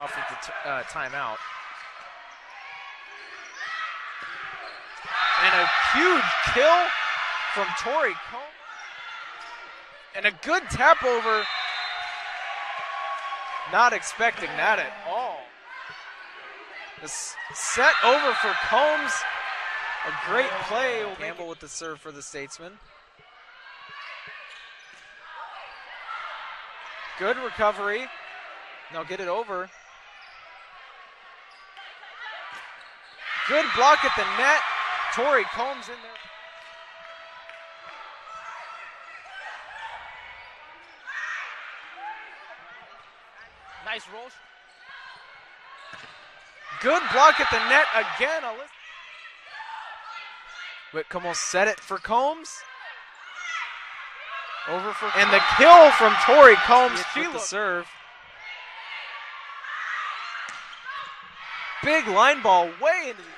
off with the t- uh, timeout. And a huge kill from Tori Combs. And a good tap over. Not expecting that at all. The set over for Combs. A great play. Campbell with the serve for the Statesman. Good recovery. Now get it over. Good block at the net. Tori Combs in there. Nice roll. Good block at the net again. Whitcomb will set it for Combs. Over for and the kill from Tori Combs. She with the serve. Big line ball way into the.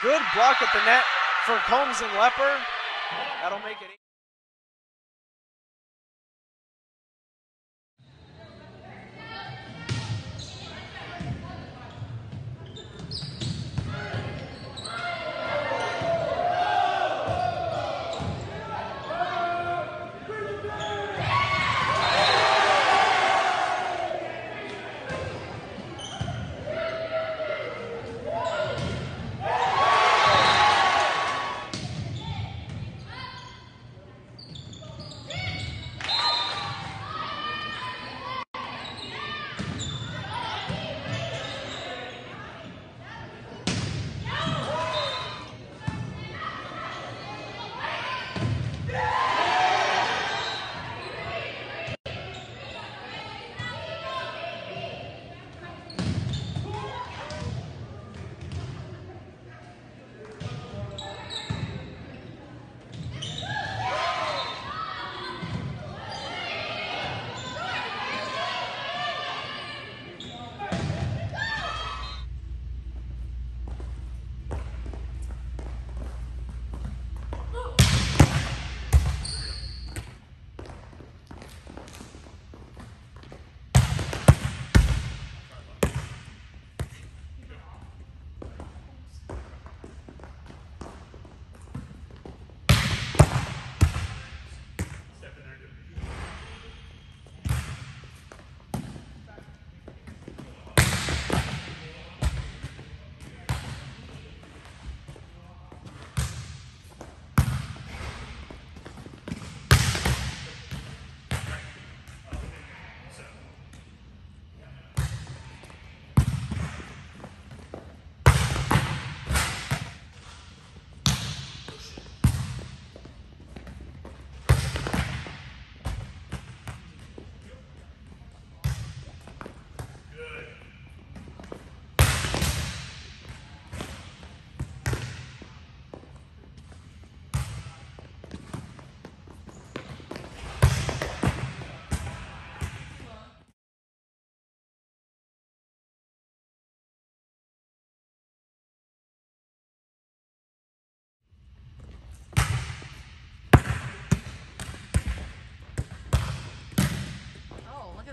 Good block at the net for Combs and Lepper. That'll make it.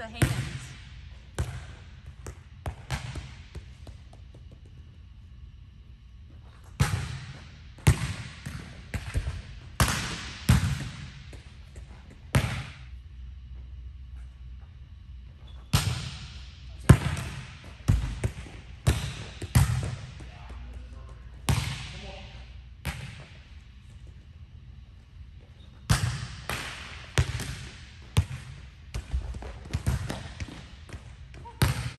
the hand.